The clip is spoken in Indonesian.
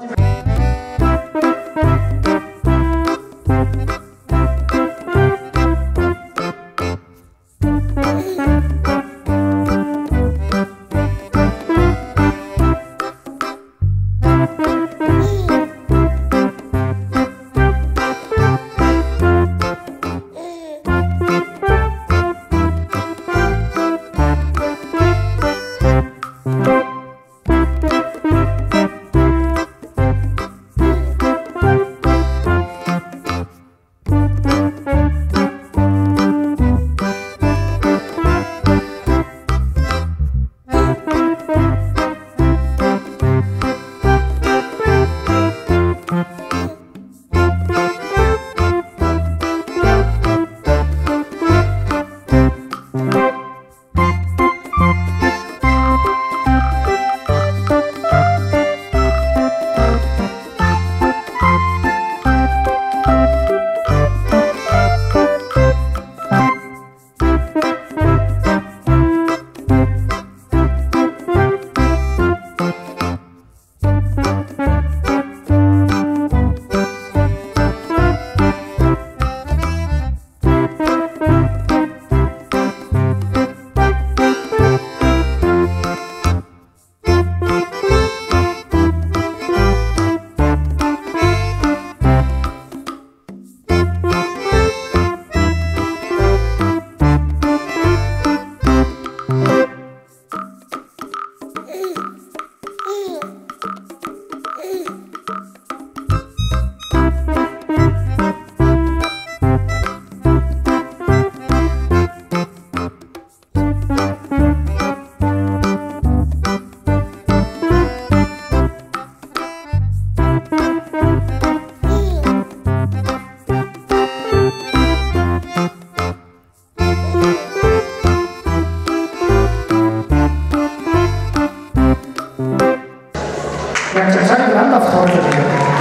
Grazie, sai Danke, Landtagsvorsitzender.